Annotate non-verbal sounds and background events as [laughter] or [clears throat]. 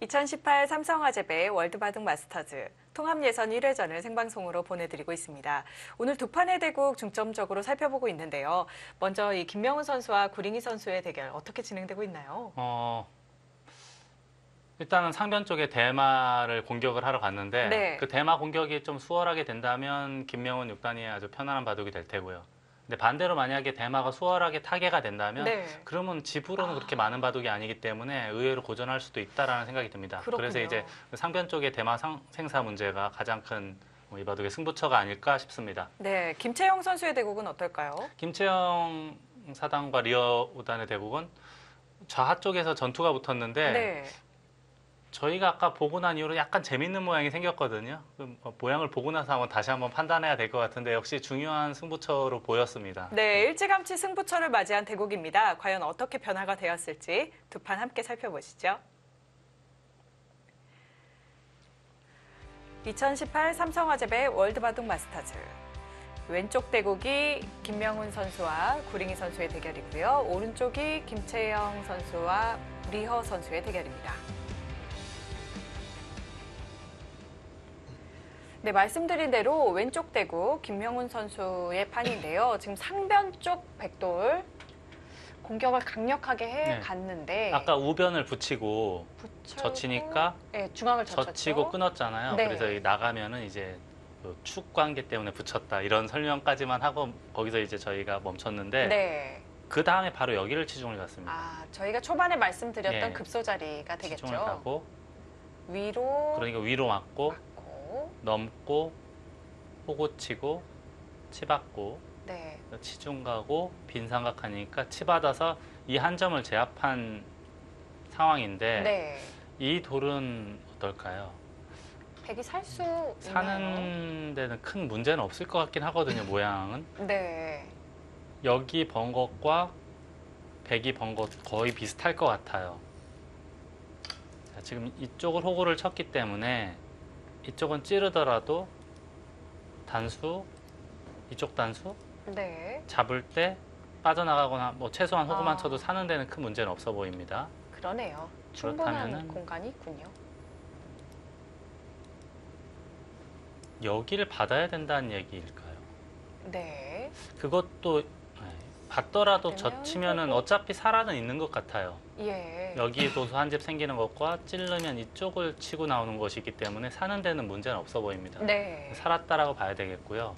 2018 삼성화재배 월드바둑 마스터즈 통합 예선 1회전을 생방송으로 보내드리고 있습니다. 오늘 두 판의 대국 중점적으로 살펴보고 있는데요. 먼저 이 김명훈 선수와 구링이 선수의 대결 어떻게 진행되고 있나요? 어, 일단은 상변 쪽에 대마를 공격을 하러 갔는데 네. 그 대마 공격이 좀 수월하게 된다면 김명훈 6단이 아주 편안한 바둑이 될 테고요. 근데 반대로 만약에 대마가 수월하게 타개가 된다면 네. 그러면 집으로는 아. 그렇게 많은 바둑이 아니기 때문에 의외로 고전할 수도 있다라는 생각이 듭니다. 그렇군요. 그래서 이제 그 상변 쪽의 대마 상- 생사 문제가 가장 큰 이 바둑의 승부처가 아닐까 싶습니다. 네, 김채영 선수의 대국은 어떨까요? 김채영 사단과 리어 우단의 대국은 좌하 쪽에서 전투가 붙었는데 네. 저희가 아까 보고 난 이후로 약간 재밌는 모양이 생겼거든요. 뭐 모양을 보고 나서 한번 다시 한번 판단해야 될 것 같은데 역시 중요한 승부처로 보였습니다. 네, 일찌감치 승부처를 맞이한 대국입니다. 과연 어떻게 변화가 되었을지 두 판 함께 살펴보시죠. 2018 삼성화재배 월드바둑 마스터즈 왼쪽 대국이 김명훈 선수와 구링이 선수의 대결이고요. 오른쪽이 김채영 선수와 리허 선수의 대결입니다. 네, 말씀드린 대로 왼쪽 대구 김명훈 선수의 판인데요. [clears throat] 지금 상변 쪽 백돌 공격을 강력하게 해 네. 갔는데 아까 우변을 붙이고 붙여고- 젖히니까 네, 중앙을 젖혔죠. 젖히고 끊었잖아요. 네. 그래서 이 나가면은 이제 그축 관계 때문에 붙였다 이런 설명까지만 하고 거기서 이제 저희가 멈췄는데 네. 그 다음에 바로 여기를 치중을 갔습니다. 아, 저희가 초반에 말씀드렸던 예. 급소 자리가 되겠죠. 치중을 가고 위로 그러니까 위로 맞고 넘고 호구 치고 치받고 네. 치중 가고 빈 삼각하니까 치 받아서 이 한 점을 제압한 상황인데 네. 이 돌은 어떨까요? 백이 살 수? 사는 데는 큰 문제는 없을 것 같긴 하거든요. [laughs] 모양은 네. 여기 번 것과 백이 번 것 거의 비슷할 것 같아요. 자, 지금 이쪽을 호구를 쳤기 때문에 이쪽은 찌르더라도 단수 이쪽 단수 네. 잡을 때 빠져나가거나 뭐 최소한 호구만 아. 쳐도 사는 데는 큰 문제는 없어 보입니다. 그러네요. 충분한 그렇다면은- 공간이 있군요. 여기를 받아야 된다는 얘기일까요? 네. 그것도 네, 받더라도 그러면 젖히면은. 어차피 살아는 있는 것 같아요. 예. 여기 도수 한 집 생기는 것과 찌르면 이쪽을 치고 나오는 것이기 때문에 사는 데는 문제는 없어 보입니다. 네. 살았다라고 봐야 되겠고요.